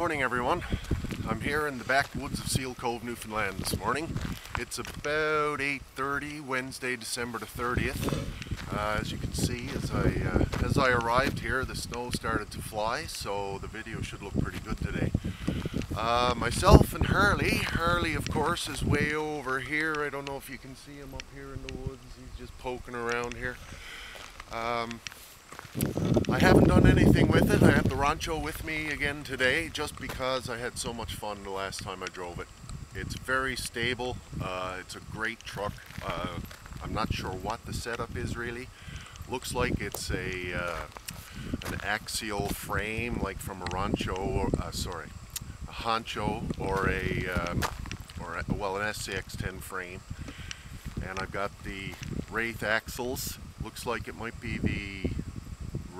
Good morning everyone. I'm here in the backwoods of Seal Cove, Newfoundland this morning. It's about 8.30, Wednesday, December the 30th. Uh, as you can see, as I, uh, as I arrived here, the snow started to fly, so the video should look pretty good today. Uh, myself and Harley. Harley, of course, is way over here. I don't know if you can see him up here in the woods. He's just poking around here. Um, I haven't done anything with it. I have the Wroncho with me again today just because I had so much fun the last time I drove it. It's very stable. Uh, it's a great truck. Uh, I'm not sure what the setup is really. Looks like it's a uh, an axial frame like from a Wroncho, or, uh, sorry, a Honcho or a, um, or a, well an SCX10 frame. And I've got the Wraith axles. Looks like it might be the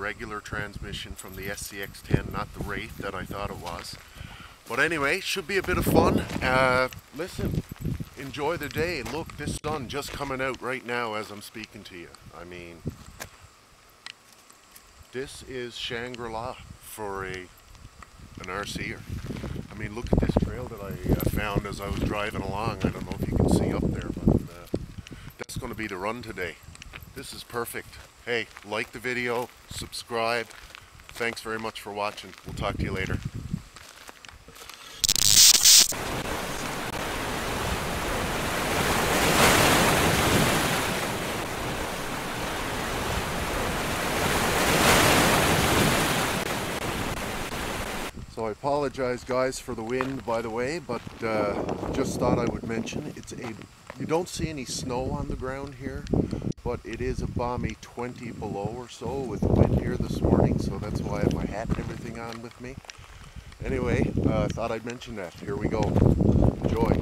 regular transmission from the SCX10, not the Wraith that I thought it was. But anyway, should be a bit of fun. Uh, listen, enjoy the day. Look, this sun just coming out right now as I'm speaking to you. I mean, this is Shangri-La for a an RCer. I mean, look at this trail that I uh, found as I was driving along. I don't know if you can see up there, but uh, that's going to be the run today. This is perfect. Hey, like the video, subscribe. Thanks very much for watching. We'll talk to you later. So I apologize guys for the wind by the way, but uh, just thought I would mention it's a you don't see any snow on the ground here, but it is a balmy 20 below or so with wind here this morning, so that's why I have my hat and everything on with me. Anyway, I uh, thought I'd mention that. Here we go. Enjoy.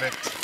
Bit.